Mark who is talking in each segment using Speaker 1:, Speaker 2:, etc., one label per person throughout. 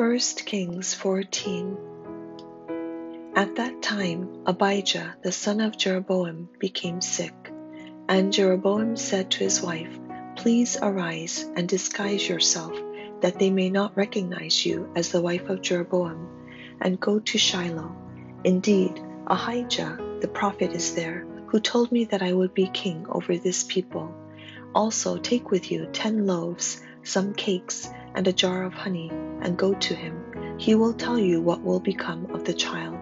Speaker 1: 1 Kings 14 At that time Abijah the son of Jeroboam became sick, and Jeroboam said to his wife, Please arise and disguise yourself, that they may not recognize you as the wife of Jeroboam, and go to Shiloh. Indeed, Ahijah the prophet is there, who told me that I would be king over this people. Also take with you ten loaves, some cakes, and a jar of honey, and go to him. He will tell you what will become of the child.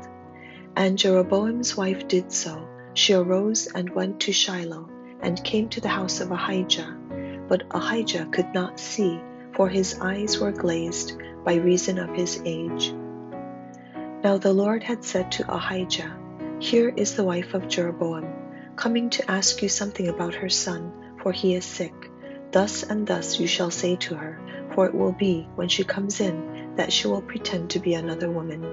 Speaker 1: And Jeroboam's wife did so. She arose and went to Shiloh, and came to the house of Ahijah. But Ahijah could not see, for his eyes were glazed by reason of his age. Now the Lord had said to Ahijah, Here is the wife of Jeroboam, coming to ask you something about her son, for he is sick. Thus and thus you shall say to her, it will be, when she comes in, that she will pretend to be another woman.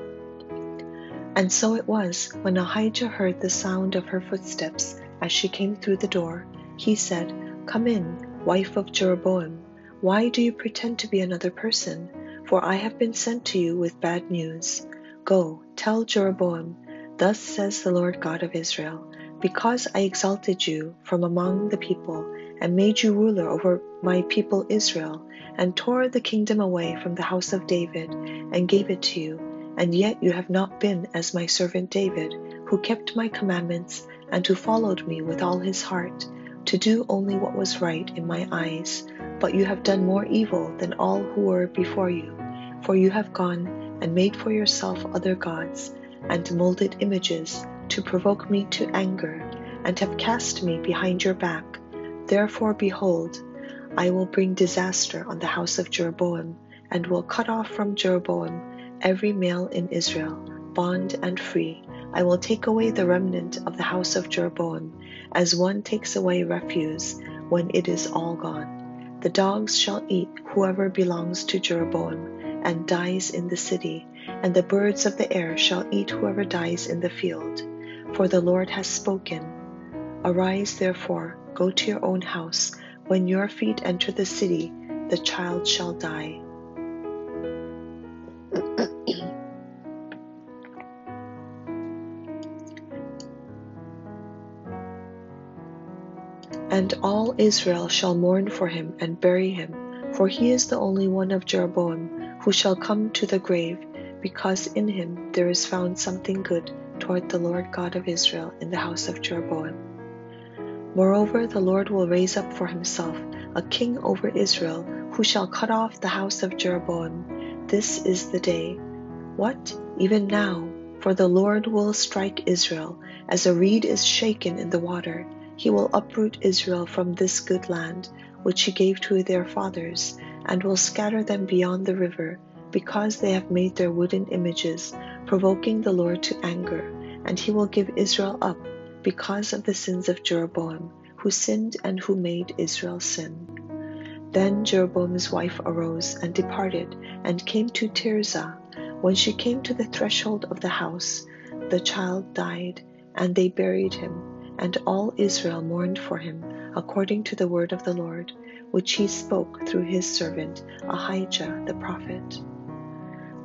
Speaker 1: And so it was, when Ahijah heard the sound of her footsteps as she came through the door, he said, Come in, wife of Jeroboam. Why do you pretend to be another person? For I have been sent to you with bad news. Go, tell Jeroboam, Thus says the Lord God of Israel, Because I exalted you from among the people, and made you ruler over my people Israel, and tore the kingdom away from the house of David, and gave it to you. And yet you have not been as my servant David, who kept my commandments, and who followed me with all his heart, to do only what was right in my eyes. But you have done more evil than all who were before you, for you have gone and made for yourself other gods, and molded images to provoke me to anger, and have cast me behind your back. Therefore, behold, I will bring disaster on the house of Jeroboam, and will cut off from Jeroboam every male in Israel, bond and free. I will take away the remnant of the house of Jeroboam, as one takes away refuse when it is all gone. The dogs shall eat whoever belongs to Jeroboam and dies in the city, and the birds of the air shall eat whoever dies in the field. For the Lord has spoken. Arise, therefore, go to your own house when your feet enter the city, the child shall die. and all Israel shall mourn for him and bury him, for he is the only one of Jeroboam who shall come to the grave, because in him there is found something good toward the Lord God of Israel in the house of Jeroboam. Moreover, the Lord will raise up for himself a king over Israel, who shall cut off the house of Jeroboam. This is the day. What? Even now? For the Lord will strike Israel, as a reed is shaken in the water. He will uproot Israel from this good land, which he gave to their fathers, and will scatter them beyond the river, because they have made their wooden images, provoking the Lord to anger, and he will give Israel up because of the sins of Jeroboam, who sinned and who made Israel sin. Then Jeroboam's wife arose and departed and came to Tirzah. When she came to the threshold of the house, the child died, and they buried him, and all Israel mourned for him, according to the word of the Lord, which he spoke through his servant Ahijah the prophet.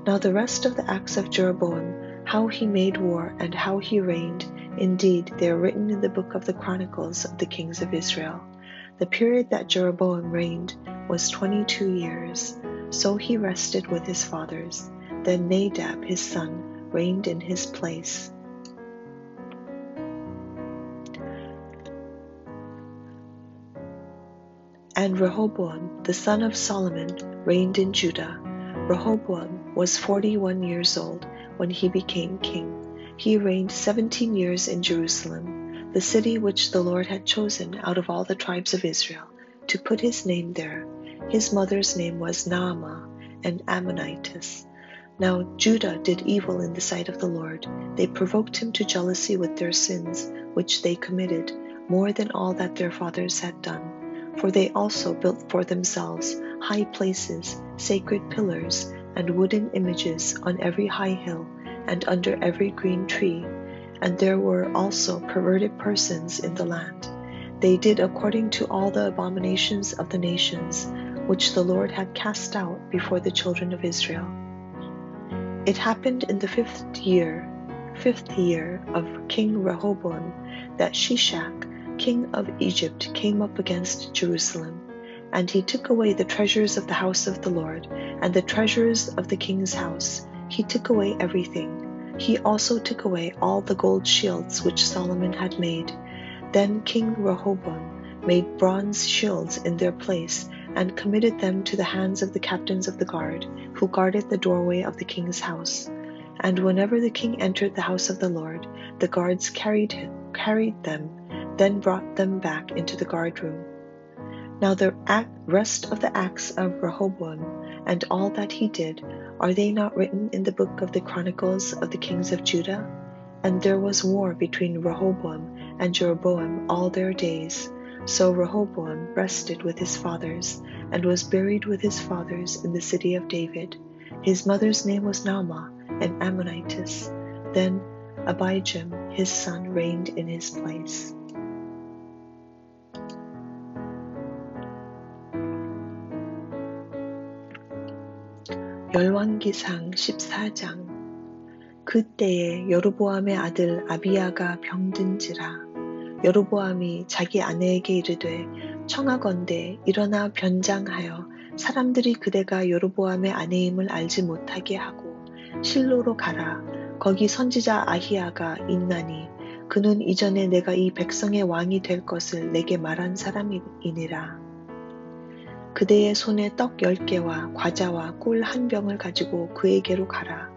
Speaker 1: Now the rest of the acts of Jeroboam, how he made war and how he reigned, Indeed, they are written in the book of the Chronicles of the kings of Israel. The period that Jeroboam reigned was twenty two years. So he rested with his fathers. Then Nadab his son reigned in his place. And Rehoboam, the son of Solomon, reigned in Judah. Rehoboam was forty one years old when he became king he reigned seventeen years in Jerusalem, the city which the Lord had chosen out of all the tribes of Israel, to put his name there. His mother's name was Naamah, an Ammonitess. Now Judah did evil in the sight of the Lord. They provoked him to jealousy with their sins, which they committed, more than all that their fathers had done. For they also built for themselves high places, sacred pillars, and wooden images on every high hill and under every green tree, and there were also perverted persons in the land. They did according to all the abominations of the nations, which the Lord had cast out before the children of Israel. It happened in the fifth year, fifth year of King Rehoboam, that Shishak, king of Egypt, came up against Jerusalem, and he took away the treasures of the house of the Lord, and the treasures of the king's house. He took away everything. He also took away all the gold shields which Solomon had made. Then King Rehoboam made bronze shields in their place and committed them to the hands of the captains of the guard, who guarded the doorway of the king's house. And whenever the king entered the house of the Lord, the guards carried him, carried them, then brought them back into the guard room. Now the rest of the acts of Rehoboam and all that he did, are they not written in the book of the chronicles of the kings of Judah? And there was war between Rehoboam and Jeroboam all their days. So Rehoboam rested with his fathers, and was buried with his fathers in the city of David. His mother's name was Naamah, an Ammonitess. Then Abijam, his son, reigned in his place. 열왕기상 14장. 그때에 여로보암의 아들 아비야가 병든지라 여로보암이 자기 아내에게 이르되 청하건대 일어나 변장하여 사람들이 그대가 여로보암의 아내임을 알지 못하게 하고 실로로 가라. 거기 선지자 아히야가 있나니 그는 이전에 내가 이 백성의 왕이 될 것을 내게 말한 사람이니라 그대의 손에 떡 열 개와 과자와 꿀 한 병을 가지고 그에게로 가라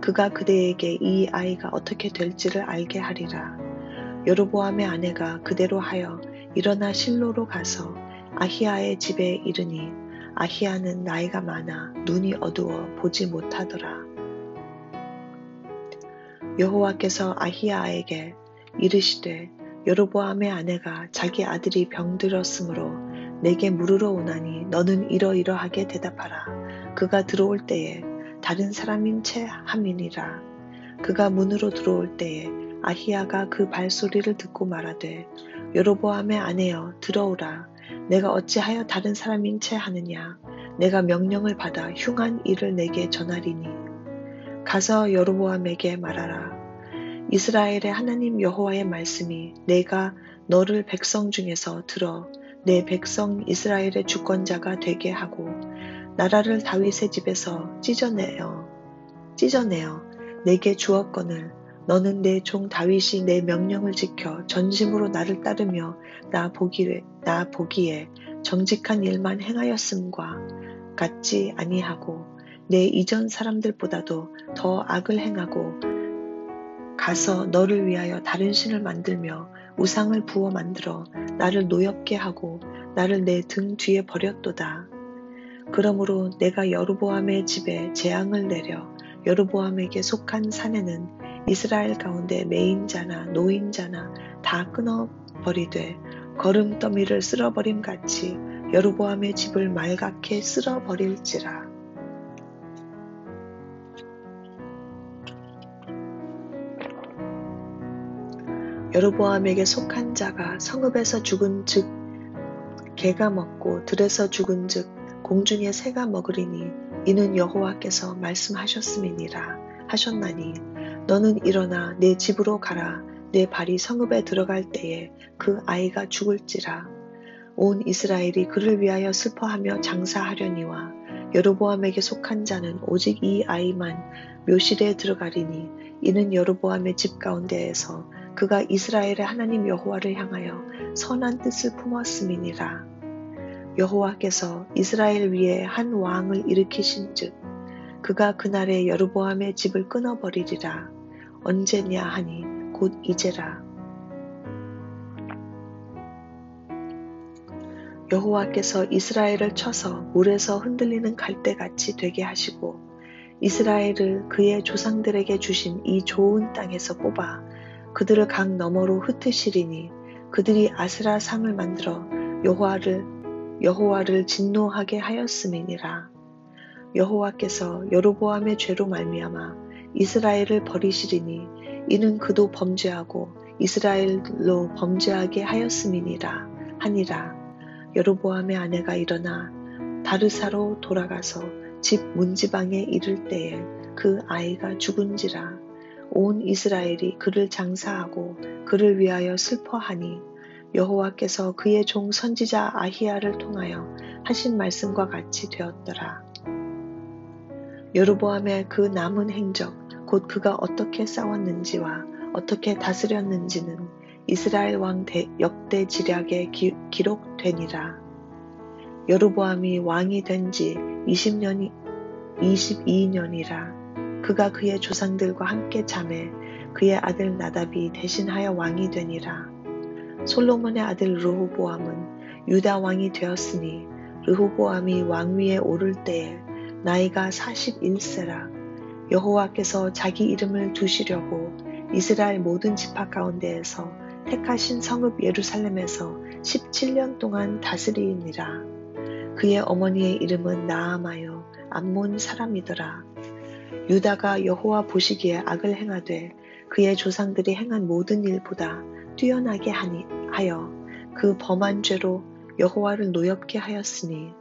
Speaker 1: 그가 그대에게 이 아이가 어떻게 될지를 알게 하리라 여로보암의 아내가 그대로 하여 일어나 실로로 가서 아히야의 집에 이르니 아히야는 나이가 많아 눈이 어두워 보지 못하더라. 여호와께서 아히야에게 이르시되 여로보암의 아내가 자기 아들이 병들었으므로 내게 물으러 오나니 너는 이러이러하게 대답하라. 그가 들어올 때에 다른 사람인 채 함이니라. 그가 문으로 들어올 때에 아히야가 그 발소리를 듣고 말하되 여로보암의 아내여 들어오라 내가 어찌하여 다른 사람인 채 하느냐 내가 명령을 받아 흉한 일을 내게 전하리니 가서 여로보암에게 말하라 이스라엘의 하나님 여호와의 말씀이 내가 너를 백성 중에서 들어 내 백성 이스라엘의 주권자가 되게 하고 나라를 다윗의 집에서 찢어내어 찢어내어 내게 주었거늘 너는 내 종 다윗이 내 명령을 지켜 전심으로 나를 따르며 나 보기에 나 보기에 정직한 일만 행하였음과 같지 아니하고 내 이전 사람들보다도 더 악을 행하고 가서 너를 위하여 다른 신을 만들며 우상을 부어 만들어 나를 노엽게 하고 나를 내 등 뒤에 버렸도다. 그러므로 내가 여루보암의 집에 재앙을 내려 여루보암에게 속한 산에는 이스라엘 가운데 매인자나 노인자나 다 끊어버리되 걸음더미를 쓸어버림 같이 여루보암의 집을 말갛게 쓸어버릴지라. 여루보암에게 속한 자가 성읍에서 죽은 즉 개가 먹고 들에서 죽은 즉 공중의 새가 먹으리니 이는 여호와께서 말씀하셨음이니라 하셨나니 너는 일어나 내 집으로 가라. 내 발이 성읍에 들어갈 때에 그 아이가 죽을지라. 온 이스라엘이 그를 위하여 슬퍼하며 장사하려니와 여로보암에게 속한 자는 오직 이 아이만 묘실에 들어가리니 이는 여로보암의 집 가운데에서 그가 이스라엘의 하나님 여호와를 향하여 선한 뜻을 품었음이니라. 여호와께서 이스라엘 위에 한 왕을 일으키신즉 그가 그날에 여로보암의 집을 끊어버리리라. 언제냐 하니 곧 이제라. 여호와께서 이스라엘을 쳐서 물에서 흔들리는 갈대같이 되게 하시고 이스라엘을 그의 조상들에게 주신 이 좋은 땅에서 뽑아 그들을 강 너머로 흩으시리니 그들이 아스라 상을 만들어 여호와를 여호와를 진노하게 하였음이니라. 여호와께서 여로보암의 죄로 말미암아 이스라엘을 버리시리니 이는 그도 범죄하고 이스라엘로 범죄하게 하였음이니라 하니라 여로보암의 아내가 일어나 다르사로 돌아가서 집 문지방에 이를 때에 그 아이가 죽은지라 온 이스라엘이 그를 장사하고 그를 위하여 슬퍼하니 여호와께서 그의 종 선지자 아히야를 통하여 하신 말씀과 같이 되었더라. 여로보암의 그 남은 행적 곧 그가 어떻게 싸웠는지와 어떻게 다스렸는지는 이스라엘 왕 역대 지략에 기, 기록되니라. 여로보암이 왕이 된 지 20년이 22년이라 그가 그의 조상들과 함께 잠에 그의 아들 나답이 대신하여 왕이 되니라. 솔로몬의 아들 르호보암은 유다 왕이 되었으니 르호보암이 왕위에 오를 때에 나이가 41세라 여호와께서 자기 이름을 두시려고 이스라엘 모든 지파 가운데에서 택하신 성읍 예루살렘에서 17년 동안 다스리니라. 그의 어머니의 이름은 나아마요 암몬 사람이더라. 유다가 여호와 보시기에 악을 행하되 그의 조상들이 행한 모든 일보다 뛰어나게 하니 하여 그 범한 죄로 여호와를 노엽게 하였으니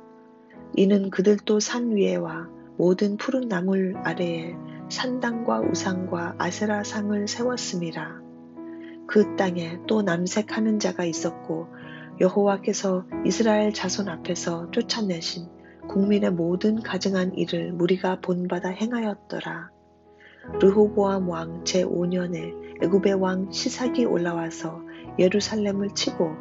Speaker 1: 이는 그들도 산 위에와 모든 푸른 나물 아래에 산당과 우상과 아세라 상을 세웠음이라. 그 땅에 또 남색하는 자가 있었고 여호와께서 이스라엘 자손 앞에서 쫓아내신 국민의 모든 가증한 일을 무리가 본받아 행하였더라. 르호보암 왕 제5년에 애굽의 왕 시삭이 올라와서 예루살렘을 치고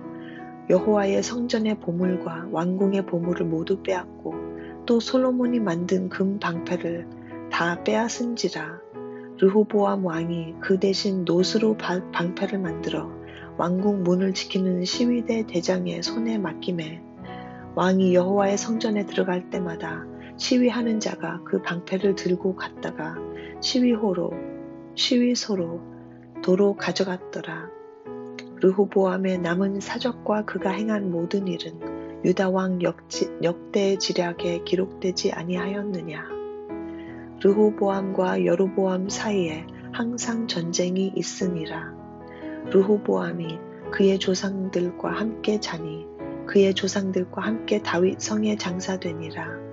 Speaker 1: 여호와의 성전의 보물과 왕궁의 보물을 모두 빼앗고 또 솔로몬이 만든 금 방패를 다 빼앗은지라 르호보암 왕이 그 대신 노스로 방패를 만들어 왕궁 문을 지키는 시위대 대장의 손에 맡김에 왕이 여호와의 성전에 들어갈 때마다 시위하는 자가 그 방패를 들고 갔다가 시위호로 시위소로 도로 가져갔더라. 르호보암의 남은 사적과 그가 행한 모든 일은 유다 왕 역대 지략에 기록되지 아니하였느냐. 르호보암과 여로보암 사이에 항상 전쟁이 있으니라. 르호보암이 그의 조상들과 함께 자니 그의 조상들과 함께 다윗 성에 장사되니라.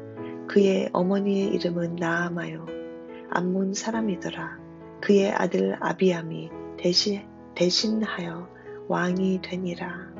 Speaker 1: 그의 어머니의 이름은 나아마요. 암몬 사람이더라. 그의 아들 아비암이 대신, 대신하여 왕이 되니라.